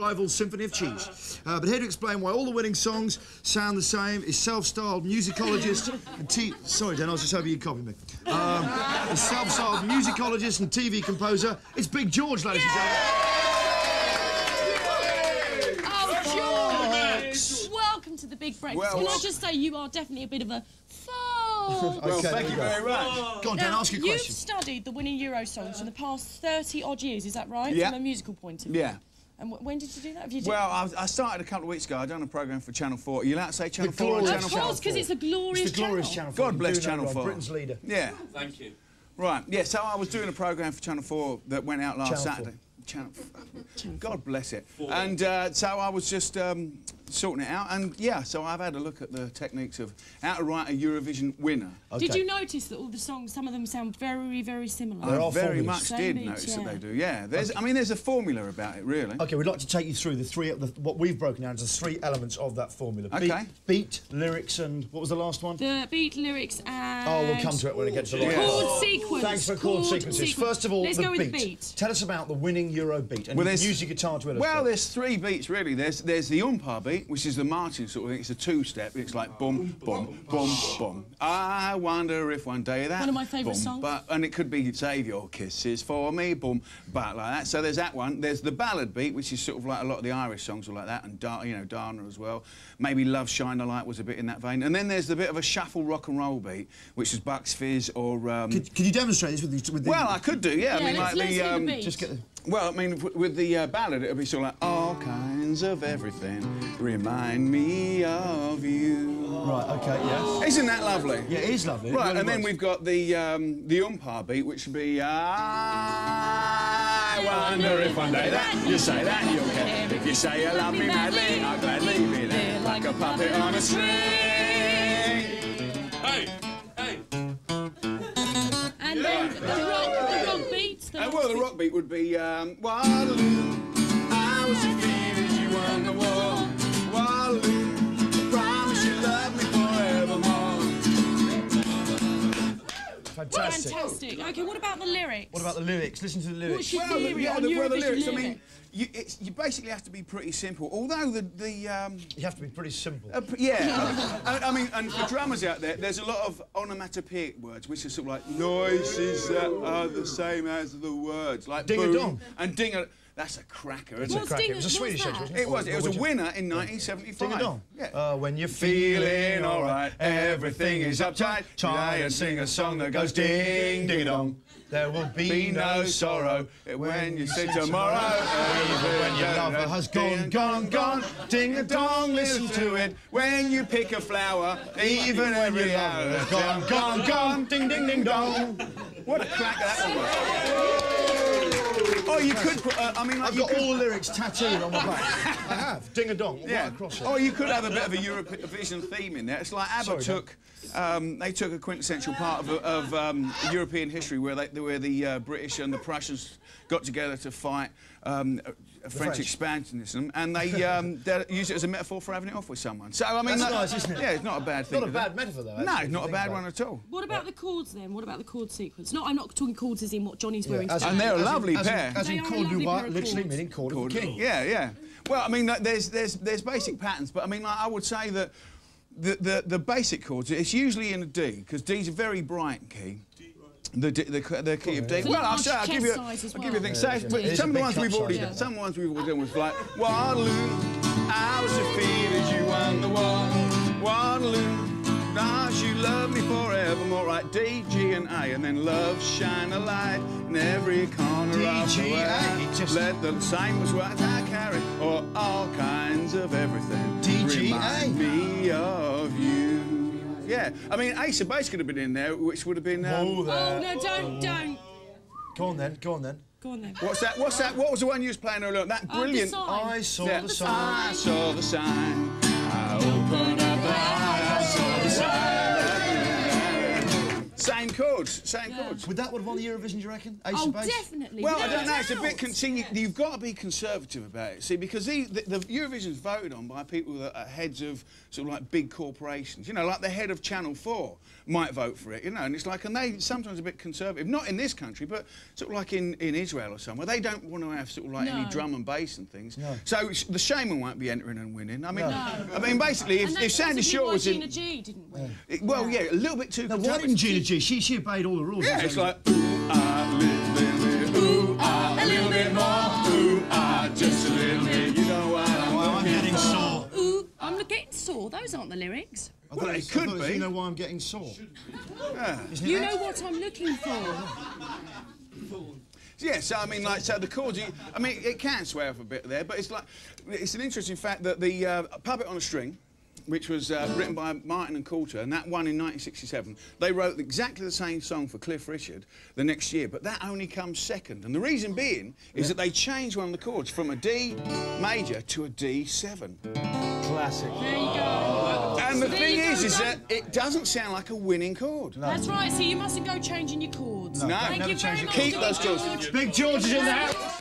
rival Symphony of Cheese. Uh, but here to explain why all the winning songs sound the same is self-styled musicologist and T... Sorry, Dan, I was just hoping you'd copy me. Um, is self-styled musicologist and TV composer. It's Big George, ladies and gentlemen. Oh, George! Welcome to the Big Breakfast. Well, Can I just say you are definitely a bit of a fool? Well, Okay, thank you go. very much. Go on, Dan, Now, ask your you've studied the winning Euro songs for the past 30 odd years, is that right? Yeah. From a musical point of view. Yeah. And when did you do that? Have you Well, I, I started a couple of weeks ago. I done a program for Channel 4. Are you allowed to say Channel 4 or glorious Channel Of course, because it's a glorious It's the glorious channel. channel. for God bless Do that, Channel 4. Britain's leader. Yeah. Thank you. Right. Yeah, so I was doing a program for Channel 4 that went out last Channel 4. Saturday. Channel God bless it. And uh, so I was just um, sorting it out. And yeah, so I've had a look at the techniques of how to write a Eurovision winner. Did you notice that all the songs, some of them sound very, very similar? They're I all very formulas. much Same did beats, notice yeah. that they do. Yeah. There's, I mean, there's a formula about it, really. Okay, we'd like to take you through the three, the, what we've broken down into three elements of that formula. Okay. Beat, beat, lyrics, and what was the last one? The beat, lyrics, and... Oh, we'll come to it when it gets to the right Yeah. Chord sequence. Thanks for chord sequences. sequence. First of all, Let's the, go with beat. the beat. Tell us about the winning Euro beat, and Well, there's- use your guitar to illustrate. Well, there's three beats really. There's there's the oompah beat, which is the marching sort of thing. It's a two-step. It's like boom, boom, boom, boom. I wonder if one day that. One of my favourite songs. But and it could be save your kisses for me, boom, back like that. So there's that one. There's the ballad beat, which is sort of like a lot of the Irish songs are like that, and Da- you know Dana as well. Maybe Love Shine a Light was a bit in that vein. And then there's the bit of a shuffle rock and roll beat, which is Bucks Fizz or. Um, Could, could you demonstrate this with the... With the well, I could do, yeah. Yeah, I mean, let's- like let's the. hear the Um, beat. Just get the... well, I mean, with the uh, ballad, it'll be sort of like all kinds of everything remind me of you. Right, okay, yes. Isn't that lovely? Yeah, it is lovely. Right, really and then we've got the um, the oompah beat, which would be I wonder if one day that you say that you'll care. If you say you love me madly, I'll gladly be there like a puppet on a string. Hey, hey. And then the rock, the rock beats. The Uh, rock well, the rock beat would be um, Waterloo. Fantastic. Fantastic. Okay, what about the lyrics? What about the lyrics? Listen to the lyrics. What's your Well, the, theory yeah, on the, well, the Eurovision lyrics. I mean, you, it's, you basically have to be pretty simple. Although the the um, You have to be pretty simple. uh, yeah, I, I mean, and for drummers out there, there's a lot of onomatopoeic words, which are sort of like noises that are the same as the words, like ding-a-dong. and ding a. That's a cracker, isn't It's a it? cracker. Ding- It was a Swedish that? edge, wasn't It was. It was a winner in 1975. Ding dong. Yeah. Uh, when you're Feeling alright, everything is uptight. Try and sing a song that goes ding ding a dong. There will be, Be no sorrow when you say tomorrow. Even when your lover has gone, gone, gone. Ding a dong, listen to it. When you pick a flower, even when your lover has gone, gone, gone. Ding ding ding dong. What a cracker that one was. You could. put, Uh, I mean, like I've got could, all the lyrics tattooed on my back. I have. Ding a dong. Yeah. Right across it. Oh, you could have a bit of a Eurovision theme in there. It's like ABBA Sorry, took. Um, they took a quintessential part of, of um, European history where, they, where the uh, British and the Prussians got together to fight um, a, a French, French. expansionism, and they, um, they used it as a metaphor for having it off with someone. So I mean, That's that- nice, isn't it? Yeah, it's not a bad thing. Not a bad metaphor, though, No, actually, if not a bad one at all. What about the chords then? What about the chord sequence? No, I'm not talking chords as in what Johnny's wearing as today. And they're a lovely as in- pair. As They in Cord du lovely Roi, literally meaning Cord of the King. Yeah, yeah. Well, I mean, like, there's there's there's basic patterns, but I mean, like, I would say that the the, the basic chords it's usually in a D because D's a very bright key. The, the, the key of D. Well, I'll show. I'll give you. size I'll give you a well. thing. It but some of the ones we've already done. Some ones we've already done was like Waterloo. I was defeated. You won the war. Waterloo. Now you love me forevermore. Right, D, G, and A, and then love shine a light in every corner D, of the G, A. world. Just- Let the same as what I carry, or all kinds of everything. D, Yeah, I mean, Ace of Base could have been in there, which would have been. Um, Oh, Oh no, don't, don't. Go on then, go on then. Go on then. What's that? What's that? What was the one you was playing earlier? That Oh, brilliant. sign. I saw Yeah. the sign. I saw the sign. I opened up the eye, I saw the sign. Same chords, Yeah. chords. Would that would have won the Eurovision, do you reckon? Ace Oh, of definitely. Well, I don't know. It's a bit. Con- see, you, you've got to be conservative about it. See, because the, the, the Eurovision's voted on by people that are heads of sort of like big corporations. You know, like the head of Channel Four might vote for it. You know, and it's like, and they sometimes a bit conservative. Not in this country, but sort of like in, in Israel or somewhere. They don't want to have sort of like any drum and bass and things. No. So the Shamen won't be entering and winning. I mean, No. I mean, basically, if, if Sandie Shaw why was Gina in, G didn't win. it- well, yeah, a little bit too. Now, why conservative. didn't Gina G? She, she obeyed all the rules. Yeah, it's like ooh ah, little bit, ooh ah, a little bit more, ooh ah, just a little bit. You know what? I Well, want I'm getting sore. Ooh, I'm getting sore. Those aren't the lyrics. I Well, it could be. You know why I'm getting sore? Isn't You that? know what I'm looking for. Yeah, so I mean, like, so the chords. You, I mean, it can sway off a bit there, but it's like, it's an interesting fact that the uh, puppet on a string. Which was uh, written by Martin and Coulter, and that won in 1967. They wrote exactly the same song for Cliff Richard the next year, but that only comes second. And the reason being is that they changed one of the chords from a D major to a D7. Classic. There you go. And the There thing you go, is, is that it doesn't sound like a winning chord. That's right. So you mustn't go changing your chords. No. Thank Never you change very your much. Keep those chords. George. Big George is in the house.